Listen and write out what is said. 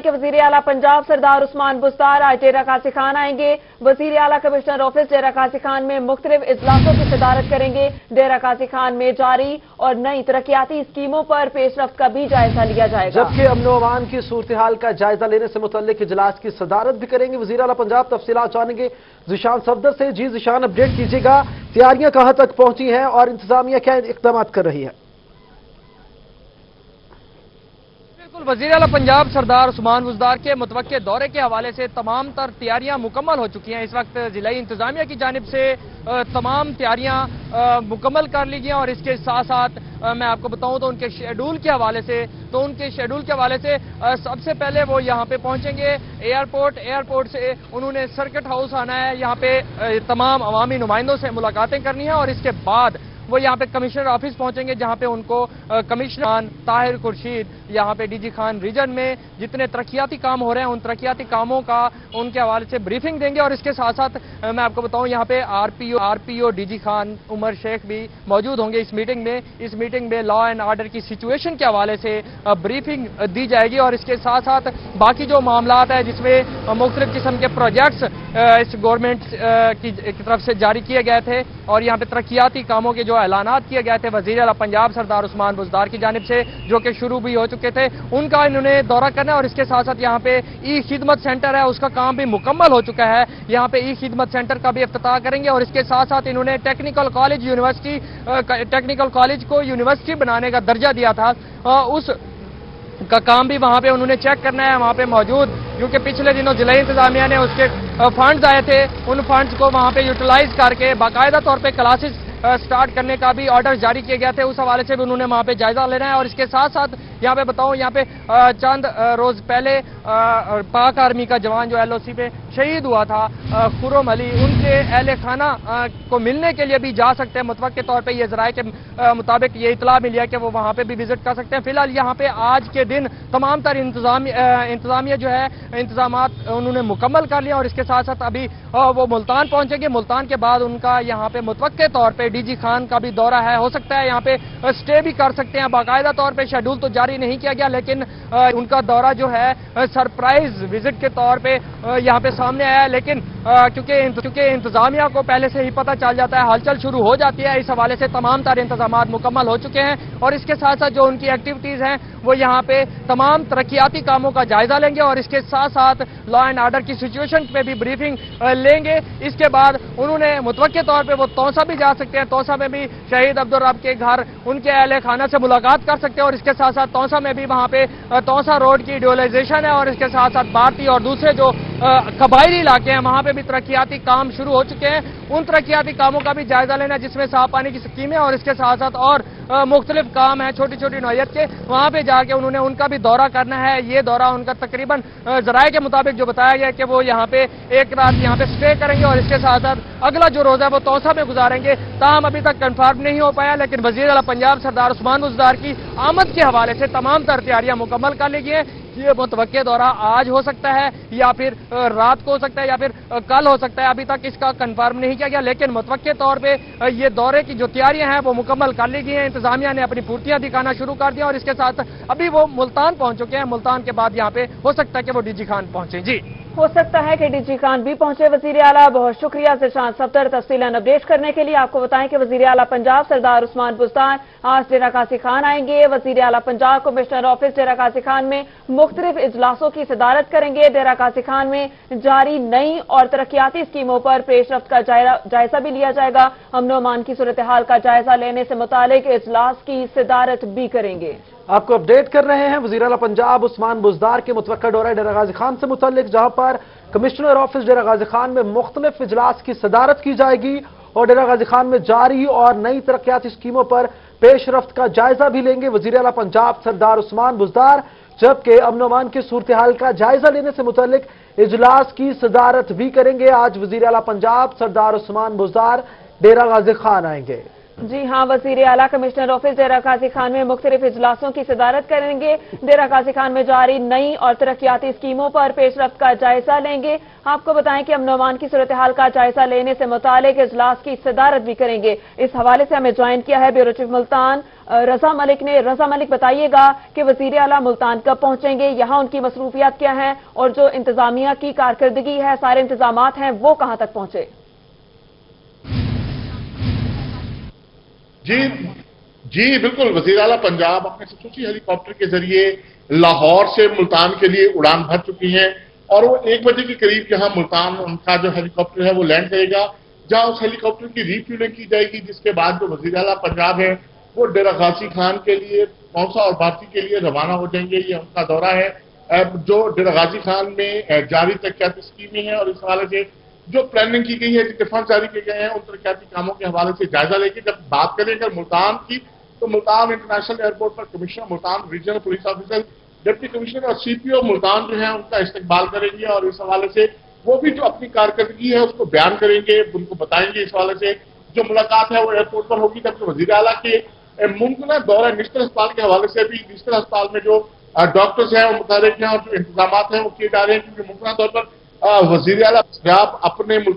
کہ وزیر اعلیٰ پنجاب سردار عثمان بستار آج ڈیرہ قاسی خان آئیں گے۔ وزیر اعلیٰ کمشنر آفس ڈیرہ قاسی خان میں مختلف اجلاسوں کی صدارت کریں گے۔ ڈیرہ قاسی خان میں جاری اور نئی ترقیاتی اسکیموں پر پیش رفت کا بھی جائزہ لیا جائے گا۔ جبکہ امن و امان کی صورتحال کا جائزہ لینے سے متعلق اجلاس کی صدارت بھی کریں گے۔ وزیر اعلیٰ پنجاب تفصیلات جانیں گے۔ ذیشان صفدر سے جی ذیشان اپڈیٹ کیجیے گا۔ تیاریاں کہاں تک پہنچی ہیں اور انتظامیہ کیا اقدامات کر رہی ہے؟ بالکل، وزیر اعلیٰ پنجاب سردار عثمان بزدار کے متوقع دورے کے حوالے سے تمام تر تیاریاں مکمل ہو چکی ہیں۔ اس وقت ضلعی انتظامیہ کی جانب سے تمام تیاریاں مکمل کر لی گئی ہیں اور اس کے ساتھ ساتھ میں آپ کو بتاؤں تو ان کے شیڈول کے حوالے سے، تو ان کے شیڈول کے حوالے سے سب سے پہلے وہ یہاں پہ پہنچیں گے۔ ایئرپورٹ ایئرپورٹ سے انہوں نے سرکٹ ہاؤس آنا ہے۔ یہاں پہ تمام عوامی نمائندوں سے ملاقاتیں کرنی ہیں اور اس کے بعد وہ یہاں پہ کمشنر آفس پہنچیں گے جہاں پہ ان کو کمشنر طاہر خورشید، یہاں پہ ڈی جی خان ریجن میں جتنے ترقیاتی کام ہو رہے ہیں ان ترقیاتی کاموں کا ان کے حوالے سے بریفنگ دیں گے اور اس کے ساتھ ساتھ میں آپ کو بتاؤں یہاں پہ R P O, R P O, D G Khan, Umar Sheikh بھی موجود ہوں گے اس میٹنگ میں، اس میٹنگ میں لا اینڈ آرڈر کی سچویشن کے حوالے سے بریفنگ دی جائے گی اور اس کے ساتھ ساتھ باقی جو معاملات ہیں جس میں مختلف قسم کے پروجیکٹس اس گورنمنٹ کی طرف سے جاری کیے گئے تھے اور یہاں پہ ترقیاتی کاموں کے جو اعلانات کیے گئے تھے وزیر اعلیٰ پنجاب سردار عثمان بزدار کی جانب سے، جو کہ شروع بھی ہو چکے تھے، ان کا انہوں نے دورہ کرنا ہے اور اس کے ساتھ ساتھ یہاں پہ ای خدمت سینٹر ہے، اس کا کام بھی مکمل ہو چکا ہے۔ یہاں پہ ای خدمت سینٹر کا بھی افتتاح کریں گے اور اس کے ساتھ ساتھ انہوں نے technical college university technical college کو یونیورسٹی بنانے کا درجہ دیا تھا۔ اس کا کام بھی وہاں پہ انہوں نے چیک کرنا ہے، وہاں پہ موجود۔ کیونکہ پچھلے دنوں ضلعی انتظامیہ نے اس کے فنڈز آئے تھے، ان فنڈز کو وہاں پہ یوٹیلائز کر کے باقاعدہ طور پہ کلاسز سٹارٹ کرنے کا بھی آرڈر جاری کیے گئے تھے۔ اس حوالے سے بھی انہوں نے وہاں پہ جائزہ لینا ہے اور اس کے ساتھ ساتھ یہاں پہ بتاؤں، یہاں پہ چند روز پہلے پاک آرمی کا جوان جو ایل او سی پہ شہید ہوا تھا خرم علی، ان کے اہل خانہ کو ملنے کے لیے بھی جا سکتے ہیں۔ متوقع طور پہ یہ ذرائع کے مطابق یہ اطلاع ملی ہے کہ وہ وہاں پہ بھی وزٹ کر سکتے ہیں۔ فی الحال یہاں پہ آج کے دن تمام تر انتظامیہ جو ہے، انتظامات انہوں نے مکمل کر لیا اور اس کے ساتھ ساتھ ابھی وہ ملتان پہنچیں گے۔ ملتان کے بعد ان کا یہاں پہ متوقع طور پہ ڈی جی خان کا بھی دورہ ہے، ہو سکتا ہے یہاں پہ سٹے بھی کر سکتے ہیں۔ باقاعدہ طور پہ شیڈول تو جاری نہیں کیا گیا، لیکن ان کا دورہ جو ہے سرپرائز وزٹ کے طور پہ یہاں پہ سامنے آیا ہے، لیکن کیونکہ انتظامیہ کو پہلے سے ہی پتہ چل جاتا ہے، ہلچل شروع ہو جاتی ہے، اس حوالے سے تمام تر انتظامات مکمل ہو چکے ہیں، اور اس کے ساتھ ساتھ جو ان کی ایکٹیویٹیز ہیں، وہ یہاں پہ تمام ترقیاتی کاموں کا جائزہ لیں گے، اور اس کے ساتھ ساتھ لا اینڈ آرڈر کی سچویشن پہ بھی بریفنگ لیں گے۔ اس کے بعد انہوں نے متوقع طور پہ وہ توسا بھی جا سکتے ہیں توسا میں بھی شہید عبدالرب کے گھر، ان کے اہل خانہ سے ملاقات کر سکتے ہیں، اور اس کے ساتھ ساتھ توسا میں بھی وہاں پہ توسا روڈ کی ڈیولائزیشن ہے اور اس کے ساتھ ساتھ بھارتی اور دوسرے جو قبائلی علاقے ہیں، وہاں پہ بھی ترقیاتی کام شروع ہو چکے ہیں۔ ان ترقیاتی کاموں کا بھی جائزہ لینا جس میں صاف پانی کی سکیمیں اور اس کے ساتھ ساتھ اور مختلف کام ہیں چھوٹی چھوٹی نوعیت کے۔ وہاں پہ جا کے انہوں نے ان کا بھی دورہ کرنا ہے۔ یہ دورہ ان کا تقریباً ذرائع کے مطابق جو بتایا گیا کہ وہ یہاں پہ ایک رات یہاں پہ سٹے کریں گے اور اس کے ساتھ ساتھ اگلا جو روزہ ہے وہ توسا میں گزاریں گے۔ تاہم ابھی تک کنفرم نہیں ہو پایا، لیکن وزیر اعلیٰ پنجاب سردار عثمان ازدار کی آمد کے حوالے سے تمام تر تیاریاں مکمل کر لی گئی ہیں۔ یہ متوقع دورہ آج ہو سکتا ہے یا پھر رات کو ہو سکتا ہے یا پھر کل ہو سکتا ہے، ابھی تک اس کا کنفرم نہیں کیا گیا، لیکن متوقع طور پہ یہ دورے کی جو تیاریاں ہیں، وہ مکمل کر لی گئی ہیں۔ انتظامیہ نے اپنی پورتیاں دکھانا شروع کر دیا اور اس کے ساتھ ابھی وہ ملتان پہنچ چکے ہیں۔ ملتان کے بعد یہاں پہ ہو سکتا ہے کہ وہ ڈی جی خان پہنچے جی۔ ہو سکتا ہے کہ ڈی جی خان بھی پہنچے وزیر اعلیٰ۔ بہت شکریہ زشان سفتر تفصیل اپڈیٹ کرنے کے لیے آپ کو بتائیں کہ وزیر اعلیٰ پنجاب سردار عثمان بستان آج ڈیرہ قاسی خان آئیں گے۔ وزیر اعلیٰ پنجاب کمشنر آفس ڈیرہ قاسی خان میں مختلف اجلاسوں کی صدارت کریں گے۔ ڈیرہ قاسی خان میں جاری نئی اور ترقیاتی اسکیموں پر پیش رفت کا جائزہ بھی لیا جائے گا۔ امن و امان کی صورتحال کا جائزہ لینے سے متعلق اجلاس کی صدارت بھی کریں گے۔ آپ کو اپڈیٹ کر رہے ہیں، وزیر اعلیٰ پنجاب عثمان بزدار کے متوقع دورہ ڈیرہ غازی خان سے متعلق، جہاں پر کمشنر آفس ڈیرہ غازی خان میں مختلف اجلاس کی صدارت کی جائے گی اور ڈیرہ غازی خان میں جاری اور نئی ترقیاتی اسکیموں پر پیش رفت کا جائزہ بھی لیں گے۔ وزیر اعلیٰ پنجاب سردار عثمان بزدار، جبکہ امن و امان کی صورتحال کا جائزہ لینے سے متعلق اجلاس کی صدارت بھی کریں گے۔ آج وزیر اعلیٰ پنجاب سردار عثمان بزدار، ڈیرہ غازی خان آئیں گے۔ جی ہاں وزیر اعلیٰ کمشنر آفس ڈیرہ قاضی خان میں مختلف اجلاسوں کی صدارت کریں گے۔ ڈیرہ قاضی خان میں جاری نئی اور ترقیاتی اسکیموں پر پیش رفت کا جائزہ لیں گے۔ آپ کو بتائیں کہ امن امان کی صورتحال کا جائزہ لینے سے متعلق اجلاس کی صدارت بھی کریں گے۔ اس حوالے سے ہمیں جوائن کیا ہے بیورو چیف ملتان۔ رضا ملک نے، رضا ملک بتائیے گا کہ وزیر اعلیٰ ملتان کب پہنچیں گے، یہاں ان کی مصروفیات کیا ہیں اور جو انتظامیہ کی کارکردگی ہے، سارے انتظامات ہیں، وہ کہاں تک پہنچے؟ جی جی بالکل۔ وزیر اعلیٰ پنجاب اپنے خصوصی ہیلی کاپٹر کے ذریعے لاہور سے ملتان کے لیے اڑان بھر چکی ہیں اور وہ ایک بجے کے قریب یہاں ملتان، ان کا جو ہیلی کاپٹر ہے وہ لینڈ کرے گا۔ جہاں اس ہیلی کاپٹر کی ریفیولنگ کی جائے گی، جس کے بعد جو وزیر اعلیٰ پنجاب ہے وہ ڈیرا غازی خان کے لیے پونسا اور بھارتی کے لیے روانہ ہو جائیں گے۔ یہ ان کا دورہ ہے۔ جو ڈیرا غازی خان میں جاری ترقیاتی اسکیمیں ہیں اور اس حوالے سے جو پلاننگ کی گئی ہے جتنے جاری کیے گئے ہیں، ان ترقیاتی کاموں کے حوالے سے جائزہ لے کے جب بات کریں اگر ملتان کی، تو ملتان انٹرنیشنل ایئرپورٹ پر commissioner Multan regional police officer deputy commissioner اور سی پی او ملتان جو ہیں، ان کا استقبال کریں گے اور اس حوالے سے وہ بھی جو اپنی کارکردگی ہے، اس کو بیان کریں گے، ان کو بتائیں گے اس حوالے سے۔ جو ملاقات ہے، وہ ایئرپورٹ پر ہوگی، جبکہ وزیر اعلیٰ کے ممکنہ دورہ نشتر اسپتال کے حوالے سے بھی نشتر اسپتال میں جو ڈاکٹرز ہیں، وہ متحرک ہیں اور جو انتظامات ہیں، وہ کیے جا رہے ہیں۔ کیونکہ ممکنہ طور پر وزیر اعلیٰ پنجاب اپنے ملک